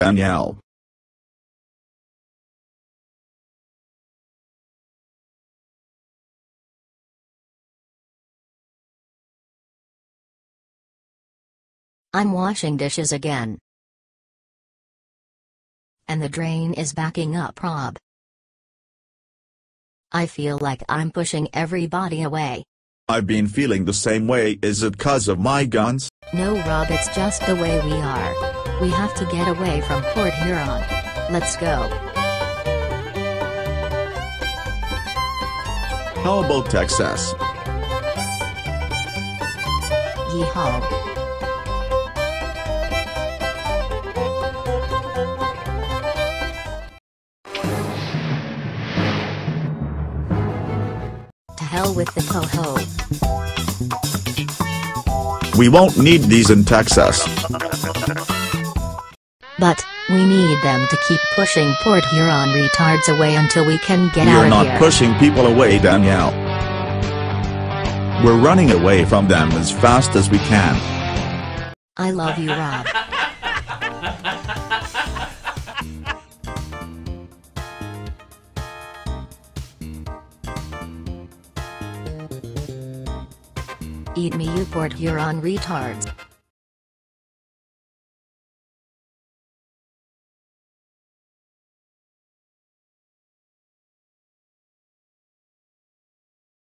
Danielle. I'm washing dishes again. And the drain is backing up, Rob. I feel like I'm pushing everybody away. I've been feeling the same way is it cause of my guns? No Rob it's just the way we are. We have to get away from Port Huron. Let's go. How about Texas? Yeehaw. Hell with the po-ho. We won't need these in Texas. But, we need them to keep pushing Port Huron retards away until we can get We're out of not pushing people away Danielle. We're running away from them as fast as we can. I love you Rob. Eat me you Port Huron retards.